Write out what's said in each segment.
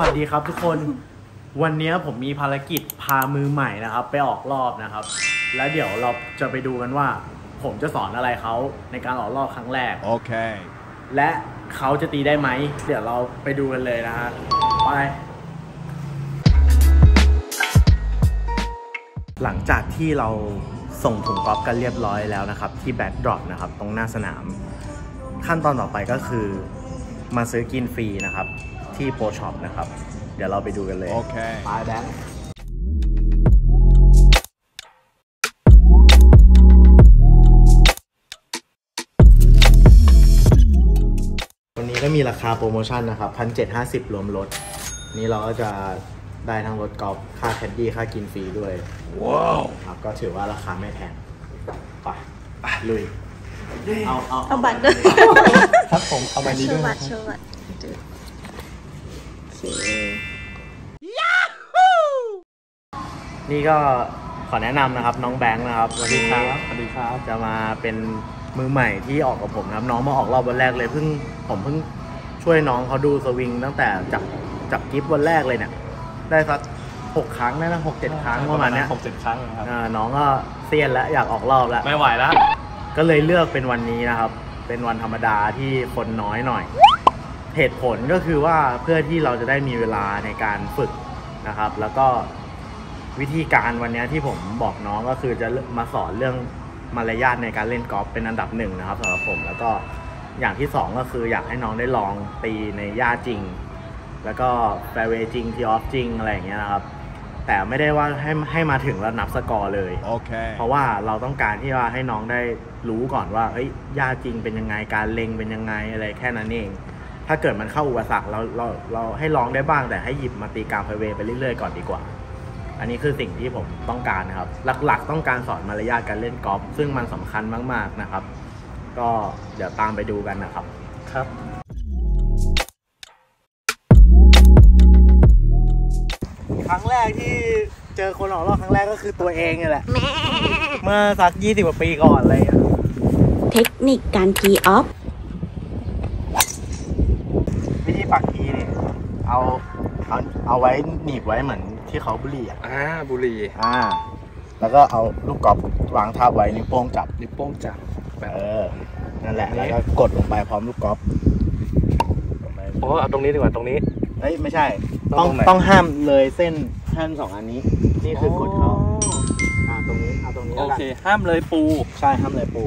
วัสดีครับทุกคน วันนี้ผมมีภารกิจพามือใหม่นะครับ ไปออกรอบนะครับ แล้วเดี๋ยวเราจะไปดูกันว่า ผมจะสอนอะไรเขาในการออกรอบครั้งแรก Okay. และเขาจะตีได้ไหม เดี๋ยวเราไปดูกันเลยนะฮะ ไป หลังจากที่เราส่งถุงกอล์ฟกันเรียบร้อยแล้วนะครับ ที่ bag drop นะครับ ตรงหน้าสนาม ขั้นตอนต่อไปก็คือ มาซื้อ green fee นะครับ ที่ pro shop นะครับ เดี๋ยวเราไปดูกันเลย Okay. ไปแบงค์วันนี้ก็มีราคาโปรโมชั่นนะครับพันเจ็ดห้าสิบรวมรถนี่เราก็จะได้ทั้งรถกอล์ฟค่าแคดดี้ค่า green fee ด้วย Wow. ครับก็ถือว่าราคาไม่แพงไปไปลุยเอาเอาเอาบัตรด้วยครับผมเอาบัตรนี้โชด้วยว์บันะตรโชว์บัตร โอเคนี่ก็ขอแนะนำนะครับ น้องแบงค์นะครับสวัสดีครับสวัสดีครับ จะมาเป็นมือใหม่ที่ออกกับผมนะครับ น้องมาออกรอบวันแรกเลยเพิ่งผมเพิ่งช่วยน้องเขาดูสวิงตั้งแต่จับจับกิฟต์วันแรกเลยเนี่ย ได้สักหกครั้งได้นะหกเจ็ดครั้งประมาณเนี้ยหกเจ็ดครั้งนะครับอ่าน้องก็เซียนแล้วอยากออกรอบแล้วไม่ไหวแล้วก็เลยเลือกเป็นวันนี้นะครับ เป็นวันธรรมดาที่คนน้อยหน่อย เหตุผลก็คือว่าเพื่อที่เราจะได้มีเวลาในการฝึกนะครับ แล้วก็วิธีการวันนี้ที่ผมบอกน้องก็คือจะมาสอนเรื่องมารยาทในการเล่นกอล์ฟเป็นอันดับหนึ่งนะครับสำหรับผมแล้วก็อย่างที่สองก็คืออยากให้น้องได้ลองตีในหญ้าจริง แล้วก็แฟร์เวย์จริงทีออฟจริงอะไรอย่างเงี้ยนะครับ แต่ไม่ได้ว่าให้ให้มาถึงแล้วนับสกอร์เลย Okay. เพราะว่าเราต้องการที่ว่าให้น้องได้รู้ก่อนว่าเฮ้ยหญ้าจริงเป็นยังไงการเล็งเป็นยังไงอะไรแค่นั้นเอง ถ้าเกิดมันเข้าอุปสรรคเราเราเราให้ลองได้บ้างแต่ให้หยิบมาตีกลางแฟร์เวย์ไปเรื่อยๆก่อนดีกว่า อันนี้คือสิ่งที่ผมต้องการนะครับ หลักๆ ต้องการสอนมารยาทการเล่นกอล์ฟซึ่งมันสำคัญมากๆนะครับ ก็เดี๋ยวตามไปดูกันนะครับ ครับครั้งแรกที่เจอคนออกรอบครั้งแรกก็คือตัวเองนี่แหละ เมื่อสักยี่สิบกว่าปีก่อนอะไรอย่างเงี้ยเทคนิคการกีออฟ วิธีปักกีเนี่ย เอาเอาเอาไว้หนีบไว้เหมือนที่เขาบุหรี่อะอ่าบุหรี่อ่า แล้วก็เอาลูกกอล์ฟวางทับไว้นิ้วโป้งจับนิ้วโป้งจับแบบเออนั่นแหละอันนี้แล้วก็กดลงไปพร้อมลูกกอล์ฟโอ้เอาตรงนี้ดีกว่าตรงนี้เอ้ยไม่ใช่ ต้ต้อองงตรงไหนต้องห้ามเลยเส้นแท่นสองอันนี้ นี่คือกฎเขาอ่าตรงนี้เอาตรงนี้โอแล้วกันเค ห้ามเลยปู ใช่ห้ามเลยปู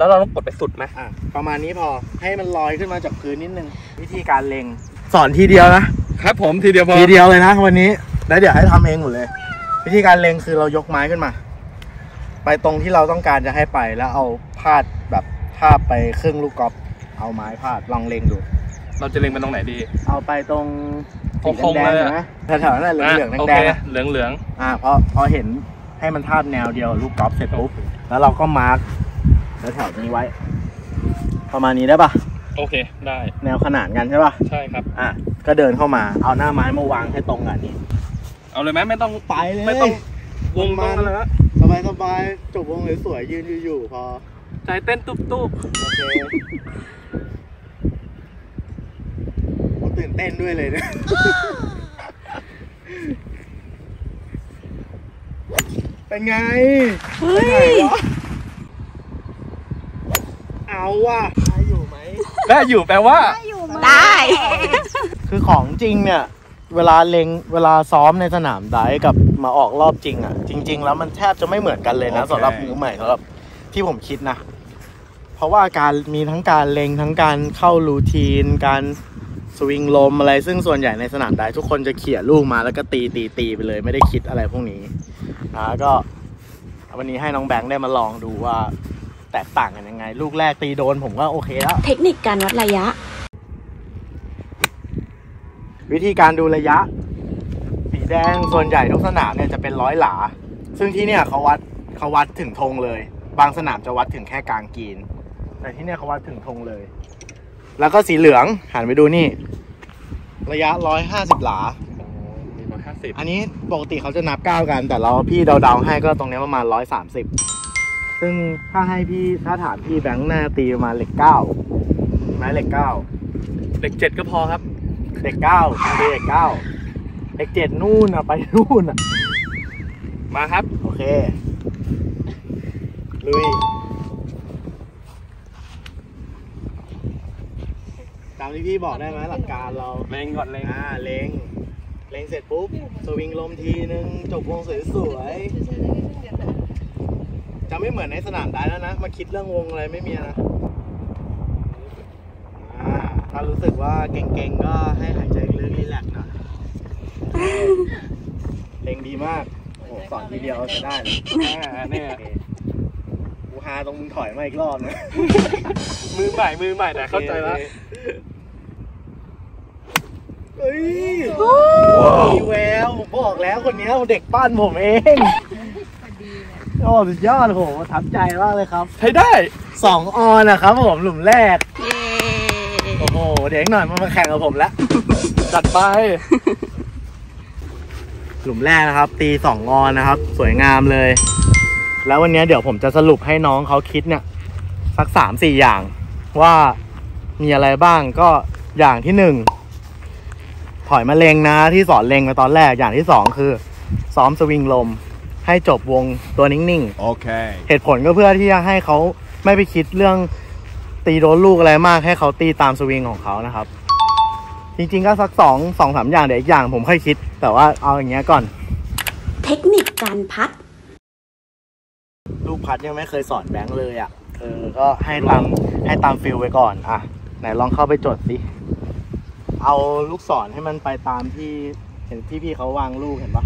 แล้วเราต้องกดไปสุดไหมอะประมาณนี้พอให้มันลอยขึ้นมาจากพื้นนิดนึง วิธีการเล็งสอนทีเดียวนะครับผมทีเดียวพอทีเดียวเลยนะวันนี้แล้วเดี๋ยวให้ทำเองหมดเลย วิธีการเล็งคือเรายกไม้ขึ้นมา ไปตรงที่เราต้องการจะให้ไปแล้วเอาพาดแบบทาบไปครึ่งลูกกอล์ฟเอาไม้พาดลองเล็งดู เราจะเล็งไปตรงไหนดี เอาไปตรงสีโค้งๆแดงเลยอะๆนะแถวๆนั้นแหละเหลืองโอๆแดเคงๆอะเหลืองเหลืองอ่าพอพอเห็นให้มันทาบแนวเดียวลูกกอล์ฟเสร็จปุ๊บแล้วเราก็มาร์ก แถวๆนี้ไว้ ประมาณนี้ได้ปะโอเคได้ แนวขนานกันใช่ปะใช่ครับ อะก็เดินเข้ามาเอาหน้าไม้มาวางให้ตรงกันนี้เอาเลยไหมไม่ต้องไปเลยไม่ต้องวงต้องอะไรนะสบายสบายๆจบวงสวยๆยืนอยู่ๆพอใจเต้นตุ๊บตุ๊บโอเคโอ้ตื่นเต้นด้วยเลยเนี่ยเป็นไง เฮ้ย เอาว่ะได้อยู่ไหมได้อยู่แปลว่า ได้ คือของจริงเนี่ย เวลาเล็งเวลาซ้อมในสนามไดฟ์กับมาออกรอบจริงอะ จริง ๆ แล้วมันแทบจะไม่เหมือนกันเลยนะโอเคสำหรับมือใหม่สำหรับที่ผมคิดนะ เพราะว่าการมีทั้งการเล็งทั้งการเข้ารูทีน การสวิงลมอะไรซึ่งส่วนใหญ่ในสนามไดฟ์ทุกคนจะเขี่ยลูกมาแล้วก็ตีตีตีไปเลย ไม่ได้คิดอะไรพวกนี้นะก็วันนี้ให้น้องแบงค์ได้มาลองดูว่า แตกต่างกันยังไง ลูกแรกตีโดนผมก็โอเคแล้ว เทคนิคการวัดระยะ วิธีการดูระยะ สีแดงส่วนใหญ่ทุกสนามเนี่ยจะเป็นร้อยหลา ซึ่งที่เนี่ยเขาวัดเขาวัดถึงธงเลย บางสนามจะวัดถึงแค่กลางกรีน แต่ที่เนี่ยเขาวัดถึงธงเลย แล้วก็สีเหลืองหันไปดูนี่ ระยะร้อยห้าสิบหลามีร้อยห้าสิบอันนี้ปกติเขาจะนับเก้ากัน แต่เราพี่เดาๆให้ก็ตรงเนี้ยประมาณร้อยสามสิบ ซึ่งถ้าให้พี่ถ้าถามพี่แบงค์หน้าตีประมาณเหล็กเก้าไม้เหล็กเก้าเด็กเจ็ดก็พอครับเด็กเก้าดูเด็กเก้าเด็กเจ็ดนู่นอะไปนู่นอะมาครับ โอเค ลุย ตามที่พี่บอกได้ไหมหลักการเราเล็งก่อนเล็งอ่าเล็งเล็งเสร็จปุ๊บ สวิงลมทีนึง จบวงสวยๆ จะไม่เหมือนในสนามได้แล้วนะ มาคิดเรื่องวงอะไรไม่มีนะอ่าถ้ารู้สึกว่าเก่งๆ ก็ให้หายใจลึกรีแลกซ์หน่อยเล็งดีมากโอ้โหสอนทีเดียวจะได้เลยอ่าเนี่ยโอเคกูฮาตรงมึงถอยมาอีกรอบนะมือใหม่มือใหม่แต่เข้าใจแล้วเฮ้ยมีแววผมบอกแล้วคนเนี้ยเด็กบ้านผมเอง โอ้สุดยอดโหประทับใจมากเลยครับใช้ได้สองออนนะครับผมหลุมแรกเย้โอ้โห เด็กหน่อยมันมาแข่งกับผมแล้ว จัดไป หลุมแรกนะครับ ตีสองออนนะครับ สวยงามเลย แล้ววันนี้เดี๋ยวผมจะสรุปให้น้องเขาคิดเนี่ย สักสามสี่อย่าง ว่ามีอะไรบ้างก็อย่างที่หนึ่งถอยมาเลงนะที่สอนเลงไปตอนแรกอย่างที่สองคือ ซ้อมสวิงลม ให้จบวงตัวนิ่ง Okay. ๆเหตุผลก็เพื่อที่จะให้เขาไม่ไปคิดเรื่องตีโดนลูกอะไรมากให้เขาตีตามสวิงของเขานะครับ จริงๆก็สักสองสองสามอย่างเดี๋ยวอีกอย่างผมค่อยคิด แต่ว่าเอาอย่างเงี้ยก่อน เทคนิคการพัด ลูกพัดยังไม่เคยสอนแบงค์เลยอะเออก็ให้ตามให้ตามฟิลไว้ก่อนอะไหนลองเข้าไปจดสิเอาลูกศรให้มันไปตามที่เห็นพี่พี่ๆเขาวางลูกเห็นปะ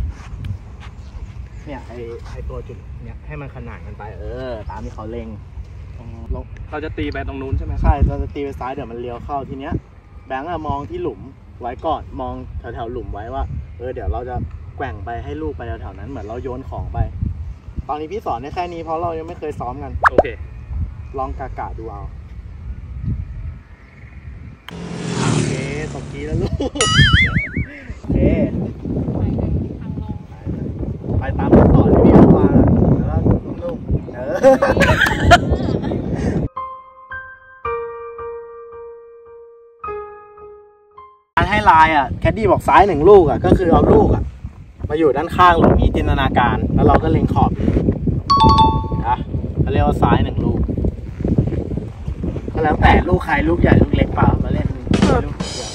เนี่ยไอไอตัวจุดเนี่ยให้มันขนานกันไป เออ ตามที่เขาเล็งลงเราจะตีไปตรงนู้นใช่ไหมใช่เราจะตีไปซ้ายเดี๋ยวมันเลี้ยวเข้าทีเนี้ยแบงค์อะมองที่หลุมไว้ก่อนมองแถวๆหลุมไว้ว่าเออเดี๋ยวเราจะแกว่งไปให้ลูกไปแถวๆนั้นเหมือนเราโยนของไป ตอนนี้พี่สอนได้แค่นี้เพราะเรายังไม่เคยซ้อมกันโอเค ลองกากาดูเอาโอเคตบกี้แล้วลูก โอเค ไปตามต่อที่พี่เขาวางอะแล้วก็นุ่มๆเออ การให้ลายอะแคดดี้บอกซ้ายหนึ่งลูกอะก็คือเอาลูกอะมาอยู่ด้านข้างหรือมีจินตนาการ แล้วเราก็เล็งขอบนะเขาเรียกว่าซ้ายหนึ่งลูกก็แล้วแต่ลูกใครลูกใหญ่ลูกเล็กเปล่ามาเล่นลูกใหญ่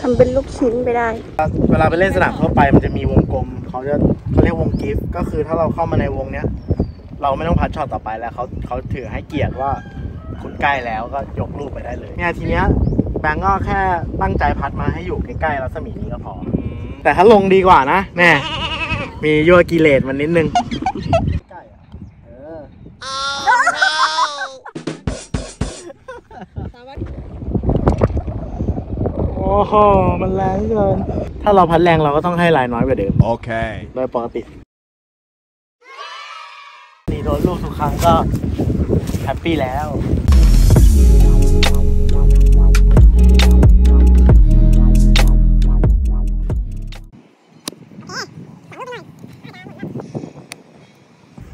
ทำเป็นลูกชิ้นไปได้ เวลาไปเล่นสนามทั่วไปมันจะมีวงกลม เขาจะเขาเรียกวง give ก็คือถ้าเราเข้ามาในวงเนี้ย เราไม่ต้องพัตต์ช็อตต่อไปแล้วเขาเขาถือให้เกียรติว่าคุณใกล้แล้วก็ยกลูกไปได้เลยเนี่ยทีเนี้ยแบงก์ก็แค่ตั้งใจพัดมาให้อยู่ใกล้ๆรัศมีนี้ก็พอ แต่ถ้าลงดีกว่านะแม่มียั่วกิเลสมันนิดนึงใกล้อะเออโอ้โห มันแรงเกิน ถ้าเราพัดแรงเราก็ต้องให้ลายน้อยกว่าเดิม Okay. โดยปกตินี่โดนลูกทุกครั้งก็แฮปปี้แล้ว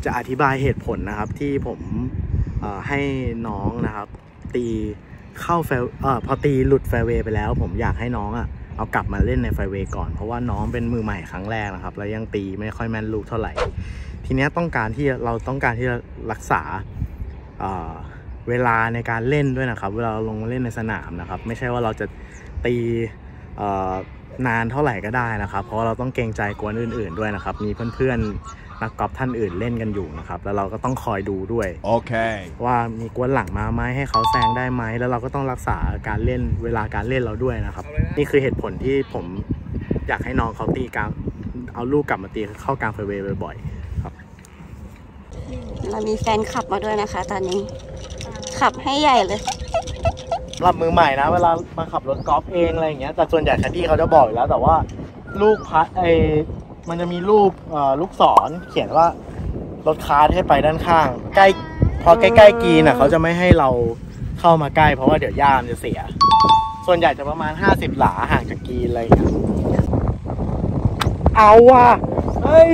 จะอธิบายเหตุผลนะครับที่ผมให้น้องนะครับ ตีเข้าแฟร์เอ่อพอตีหลุดแฟร์เวย์ไปแล้ว ผมอยากให้น้องอะเอากลับมาเล่นในแฟร์เวย์ก่อนเพราะว่าน้องเป็นมือใหม่ครั้งแรกนะครับ แล้วยังตีไม่ค่อยแม่นลูกเท่าไหร่ ทีเนี้ยต้องการที่เราต้องการที่จะรักษาเอ่อเวลาในการเล่นด้วยนะครับ เวลาเราลงมาเล่นในสนามนะครับ ไม่ใช่ว่าเราจะตีเอ่อนานเท่าไหร่ก็ได้นะครับ เพราะว่าเราต้องเกรงใจกวนอื่น ๆด้วยนะครับ มีเพื่อนๆนักกอล์ฟท่านอื่นเล่นกันอยู่นะครับ แล้วเราก็ต้องคอยดูด้วย Okay. ว่ามีกวนหลังมาไหมให้เขาแซงได้ไหมแล้วเราก็ต้องรักษาการเล่นเวลาการเล่นเราด้วยนะครับ นี่คือเหตุผลที่ผมอยากให้น้องเขาตีกลางเอาลูกกลับมาตีเข้ากลางแฟร์เวย์บ่อยๆครับ เรามีแฟนขับมาด้วยนะคะ ตอนนี้ ขับให้ใหญ่เลยรับมือใหม่นะ เวลามาขับรถกอล์ฟเองอะไรอย่างเงี้ยแต่ส่วนใหญ่แคดดี้เขาจะบอกอยู่แล้ว แต่ว่าลูกพัดไอมันจะมีรูปเอ่อลูกศรเขียนว่ารถ cart ให้ไปด้านข้าง ใกล้พอใกล้ๆกรีนอะเขาจะไม่ให้เราเข้ามาใกล้ เพราะว่าเดี๋ยวหญ้ามันจะเสีย ส่วนใหญ่จะประมาณ 50 หลาห่างจากกรีนอะไรอย่างเงี้ยเอาว่ะเฮ้ย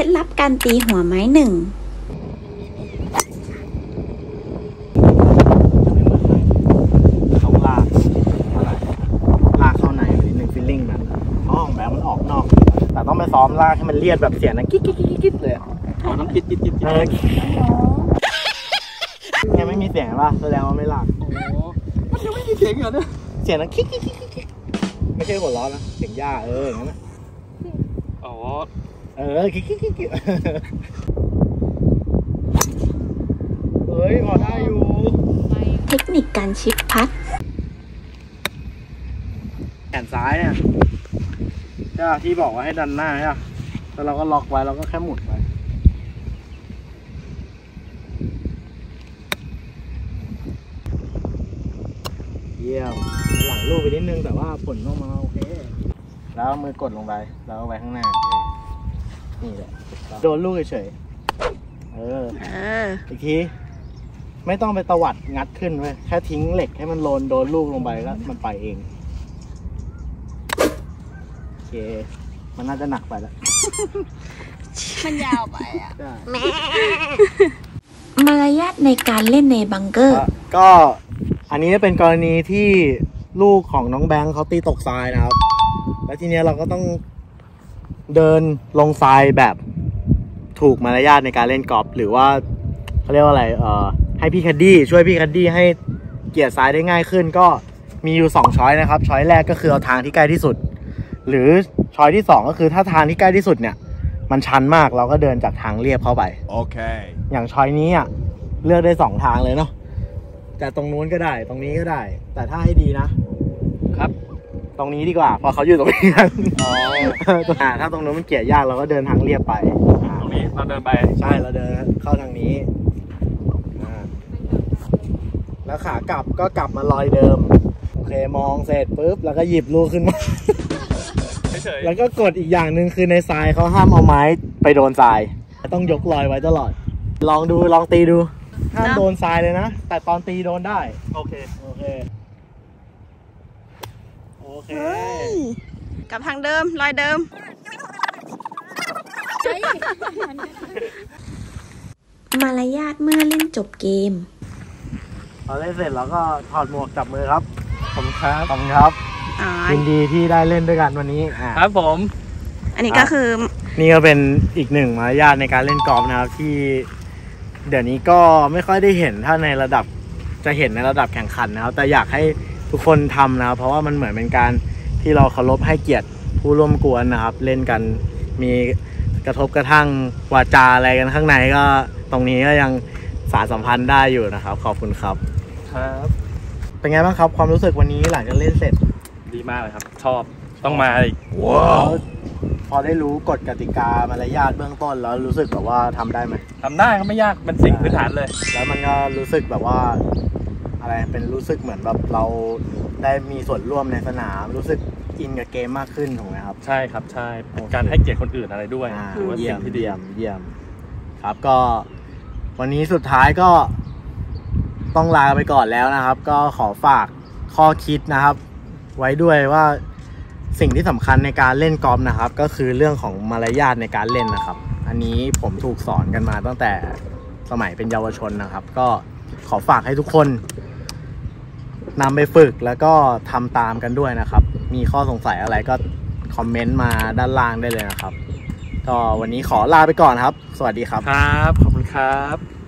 ล็ดลับการตีหัวไม้หนึ่งเขาลากลากเข้าในหนึ่งฟิลลิ่งแบบอ้องแบบมันออกนอกแต่ต้องไปซ้อมลากให้มันเลียดแบบเสียงนะกิ๊กกิ๊กกิ๊กเลยเราต้องกิ๊กกิ๊กกิ๊กเยังไม่มีเสียงป่ะแสดงว่าไม่ลากมันยังไม่มีเสียงเหรอเนี่ยเสียงนะกิ๊กกิ๊กกิ๊กไม่ใช่หัวล้อนะเสียงหญ้าเอออย่างนั้นอ๋อ เออกิ๊กกิ๊กกิ๊กกิ๊กเฮ้ยพอได้อยู่ เทคนิคการชิปพัด แขนซ้ายเนี่ยใช่ปะที่บอกว่าให้ดันหน้าใช่ปะแล้วเราก็ล็อกไว้เราก็แค่หมุนไว้เยี่ยมหลังลูกไปนิดนึงแต่ว่าผลออกมาโอเค แล้วเอามือกดลงไป แล้วเอาไว้ข้างหน้าโอเค นี่แหละโดนลูกเฉยๆเออเอออีกทีไม่ต้องไปตวัดงัดขึ้นเว้ยแค่ทิ้งเหล็กให้มันโลนโดนลูกลงไปแล้วมันไปเองโอเค มันน่าจะหนักไปแล้วมันยาวไปอะใช่มารยาทในการเล่นในบังเกอร์ ก็อันนี้เป็นกรณีที่ลูกของน้องแบงค์เขาตีตกทรายนะครับ แล้วทีเนี้ยเราก็ต้อง เดินลงทรายแบบถูกมารยาทในการเล่นกอล์ฟหรือว่าเขาเรียกว่าอะไรเอ่อให้พี่แคดดี้ช่วยพี่แคดดี้ให้เกลี่ยทรายได้ง่ายขึ้นก็มีอยู่สองช้อยนะครับช้อยแรกก็คือเอาทางที่ใกล้ที่สุด หรือช้อยที่สองก็คือถ้าทางที่ใกล้ที่สุดเนี่ย มันชันมากเราก็เดินจากทางเรียบเข้าไป Okay. อย่างช้อยนี้อะเลือกได้สองทางเลยเนาะแต่ตรงนู้นก็ได้ตรงนี้ก็ได้ แต่ถ้าให้ดีนะครับ ตรงนี้ดีกว่าเพราะเขาอยู่ตรงนี้กันอ๋ออ่าถ้าตรงนู้นมันเกลี่ยยากเราก็เดินทางเรียบไปอ่าตรงนี้เราเดินไปใช่เราเดินเข้าทางนี้อ่าแล้วขากลับก็กลับมาลอยเดิม โอเคมองเสร็จปุ๊บแล้วก็หยิบลูกขึ้นมา เฉยแล้วก็กดอีกอย่างหนึ่งคือในทรายเขาห้ามเอาไม้ไปโดนทราย ต้องยกลอยไว้ตลอด ลองดูลองตีดู ห้ามโดนทรายเลยนะ แต่ตอนตีโดนได้โอเค โอเค โอเค เฮ้ยกลับทางเดิมรอยเดิม มารยาทเมื่อเล่นจบเกม พอเล่นเสร็จแล้วก็ถอดหมวกจับมือครับขอบคุณครับขอบคุณครับอ๋อ ยินดีที่ได้เล่นด้วยกันวันนี้อ่า ครับผม อันนี้ก็คือ นี่ก็เป็นอีกหนึ่งมารยาทในการเล่นกอล์ฟนะครับที่ เดี๋ยวนี้ก็ไม่ค่อยได้เห็นถ้าในระดับจะเห็นในระดับแข่งขันนะครับแต่อยากให้ ทุกคนทำนะครับ เพราะว่ามันเหมือนเป็นการที่เราเคารพให้เกียรติผู้ร่วมกวนนะครับ เล่นกันมีกระทบกระทั่งวาจาอะไรกันข้างในก็ตรงนี้ก็ยังสารสัมพันธ์ได้อยู่นะครับ ขอบคุณครับ ครับ เป็นไงบ้างครับ ความรู้สึกวันนี้หลังจากเล่นเสร็จดีมากเลยครับ ชอบต้องมาอีกแล้วพอได้รู้กฎกติกามารยาทเบื้องต้นแล้วรู้สึกแบบว่าทำได้ไหมทำได้ก็ไม่ยากเป็นสิ่งพื้นฐานเลย แล้วมันก็รู้สึกแบบว่า อะไรเป็นรู้สึกเหมือนแบบเราได้มีส่วนร่วมในสนาม รู้สึกอินกับเกมมากขึ้นถูกไหมครับ ใช่ครับใช่เป็นโอเคการให้เกียรติคนอื่นอะไรด้วยอ่าถือว่าเยี่ยสิ่มงที่ดีเยี่ยมเยี่ยมครับก็ วันนี้สุดท้ายก็ต้องลาไปก่อนแล้วนะครับ ก็ขอฝากข้อคิดนะครับ ไว้ด้วยว่าสิ่งที่สำคัญในการเล่นกอล์ฟนะครับ ก็คือเรื่องของมารยาทในการเล่นนะครับ อันนี้ผมถูกสอนกันมาตั้งแต่สมัยเป็นเยาวชนนะครับ ก็ขอฝากให้ทุกคน นำไปฝึกแล้วก็ทำตามกันด้วยนะครับ มีข้อสงสัยอะไรก็คอมเมนต์มาด้านล่างได้เลยนะครับ ก็วันนี้ขอลาไปก่อนครับ สวัสดีครับ ครับ ขอบคุณครับ